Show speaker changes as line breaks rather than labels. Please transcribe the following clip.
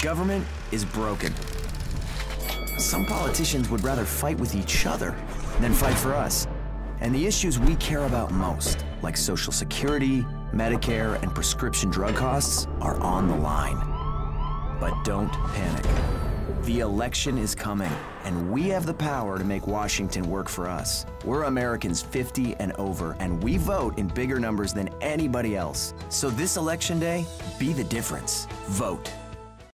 Government is broken. Some politicians would rather fight with each other than fight for us. And the issues we care about most, like Social Security, Medicare, and prescription drug costs, are on the line. But don't panic. The election is coming, and we have the power to make Washington work for us. We're Americans 50 and over, and we vote in bigger numbers than anybody else. So this election day, be the difference. Vote.